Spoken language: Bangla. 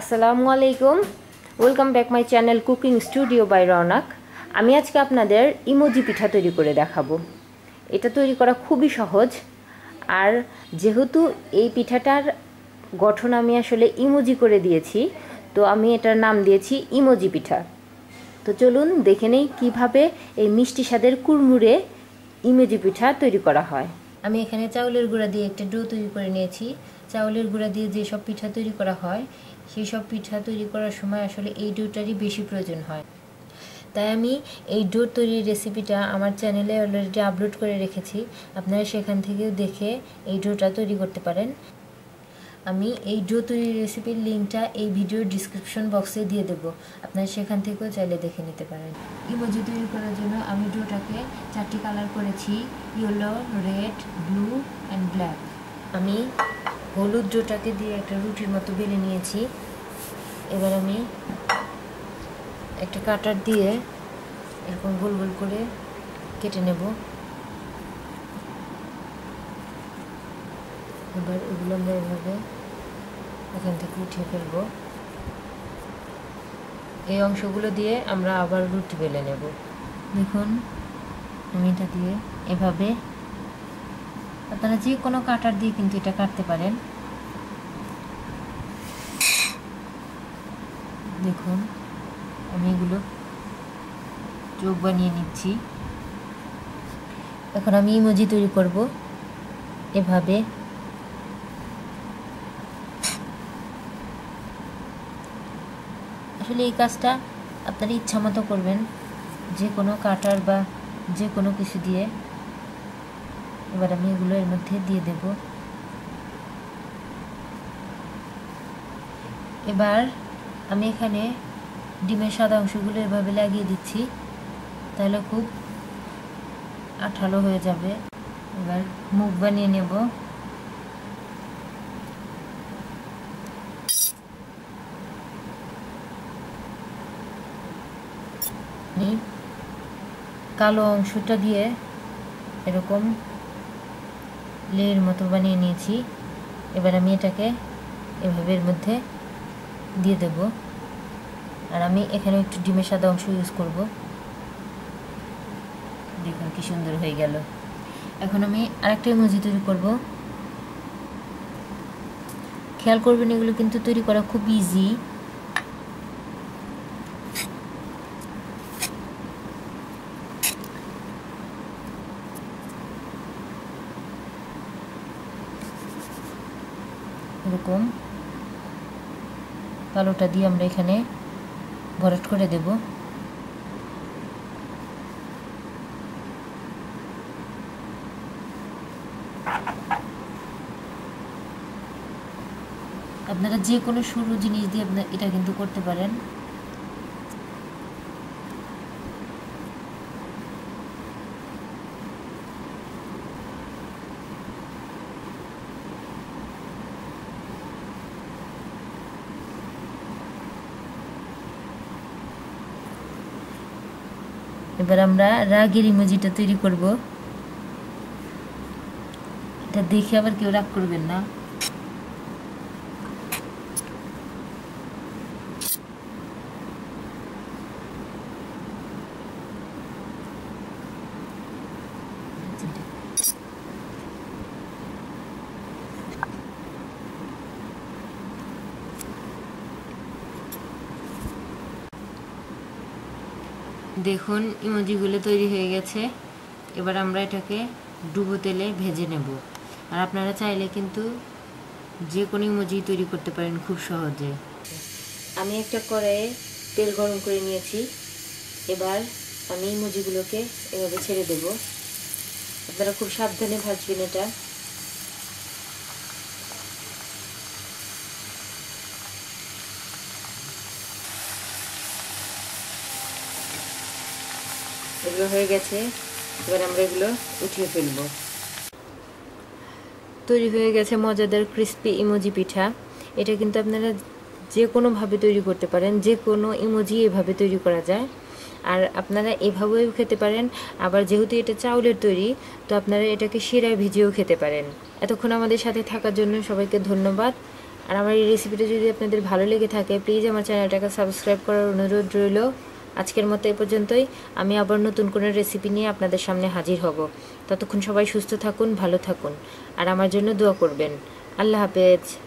আসসালামু আলাইকুম welcome back my channel cooking studio by Raunak আমি আজকে আপনাদের ইমোজি পিঠা তৈরি করে দেখাবো। এটা তৈরি করা খুবই সহজ। আর যেহেতু এই পিঠাটার গঠন আমি আসলে ইমোজি করে দিয়েছি, তো আমি এটার নাম দিয়েছি ইমোজি পিঠা। তো চলুন দেখে নেই কীভাবে এই মিষ্টি স্বাদের কুড়মুড়ে ইমোজি পিঠা তৈরি করা হয়। আমি এখানে চাউলের গুঁড়া দিয়ে একটা ডো তৈরি করে নিয়েছি। চাউলের গুঁড়া দিয়ে যে সব পিঠা তৈরি করা হয়, সেই সব পিঠা তৈরি করার সময় আসলে এই ডোটারই বেশি প্রয়োজন হয়। তাই আমি এই ডো তৈরির রেসিপিটা আমার চ্যানেলে অলরেডি আপলোড করে রেখেছি। আপনারা সেখান থেকেও দেখে এই ডোটা তৈরি করতে পারেন। আমি এই ডো তৈরির রেসিপির লিঙ্কটা এই ভিডিওর ডিসক্রিপশন বক্সে দিয়ে দেবো। আপনারা সেখান থেকেও চাইলে দেখে নিতে পারেন। ইমোজি তৈরি করার জন্য আমি ডোটাকে চারটি কালার করেছি yellow red blue and black আমি হলুদ ডোটাকে দিয়ে একটা রুটির মতো বেলে নিয়েছি। এবার আমি একটা কাটার দিয়ে এরকম গোল গোল করে কেটে নেব। এবার এগুলো আমরা এভাবে এখান থেকে উঠিয়ে ফেলব। এই অংশগুলো দিয়ে আমরা আবার রুটি বেলে নেব। দেখুন, আমি এটা দিয়ে এভাবে আপনারা যে কোনো কাটার দিয়ে কিন্তু এটা কাটতে পারেন। দেখুন, আমি এগুলো চোখ বানিয়ে নিচ্ছি। এখন আমি ইমোজি তৈরি করব। এভাবে আসলে এই কাজটা আপনারা ইচ্ছা মতো করবেন। যে কোনো কাটার বা যে কোনো কিছু দিয়ে এবার আমি এগুলো এর মধ্যে দিয়ে দেব। এবার আমি এখানে ডিমের সাদা অংশগুলো এভাবে লাগিয়ে দিচ্ছি। তাহলে খুব আঠালো হয়ে যাবে। এবার মুখ বানিয়ে নেব। কালো অংশটা দিয়ে এরকম লেয়ের মতো বানিয়ে নিয়েছি। এবার আমি এটাকে এভাবে এর মধ্যে দিয়ে দেব। আর আমি এখানে একটু ডিমের সাদা অংশ ইউজ করব। দেখুন কি সুন্দর হয়ে গেল। এখন আমি আরেকটা ইমোজি তৈরি করব। খেয়াল করবেন এগুলো কিন্তু তৈরি করা খুব ইজি এরকম। কালোটা দিয়ে আমরা এখানে ভরাট করে দেব। আপনারা যে কোনো সরু জিনিস দিয়ে আপনার এটা কিন্তু করতে পারেন। এবার আমরা রাগের ইমোজিটা তৈরি করব। এটা দেখে আবার কেউ রাগ করবেন না। দেখুন, ইমোজিগুলো তৈরি হয়ে গেছে। এবার আমরা এটাকে ডুবো তেলে ভেজে নেব। আর আপনারা চাইলে কিন্তু যে কোনো ইমোজি তৈরি করতে পারেন খুব সহজে। আমি একটা কড়াইয়ে তেল গরম করে নিয়েছি। এবার আমি ইমোজিগুলোকে এভাবে ছেড়ে দেব। আপনারা খুব সাবধানে ভাজবেন এটা। এগুলো হয়ে গেছে। এবার আমরা এগুলো উঠিয়ে ফেলব। তৈরি হয়ে গেছে মজাদার ক্রিস্পি ইমোজি পিঠা। এটা কিন্তু আপনারা যে কোনোভাবে তৈরি করতে পারেন যে কোনো ইমোজি এভাবে তৈরি করা যায়। আর আপনারা এভাবেও খেতে পারেন। আবার যেহেতু এটা চাউলের তৈরি, তো আপনারা এটাকে শিরায় ভিজিয়েও খেতে পারেন। এতক্ষণ আমাদের সাথে থাকার জন্য সবাইকে ধন্যবাদ। আর আমার এই রেসিপিটা যদি আপনাদের ভালো লেগে থাকে প্লিজ আমার চ্যানেলটাকে সাবস্ক্রাইব করার অনুরোধ রইল। আজকের মতো এ পর্যন্তই। আমি আবার নতুন কোনো রেসিপি নিয়ে আপনাদের সামনে হাজির হব। ততক্ষণ সবাই সুস্থ থাকুন, ভালো থাকুন। আর আমার জন্য দোয়া করবেন। আল্লাহ হাফেজ।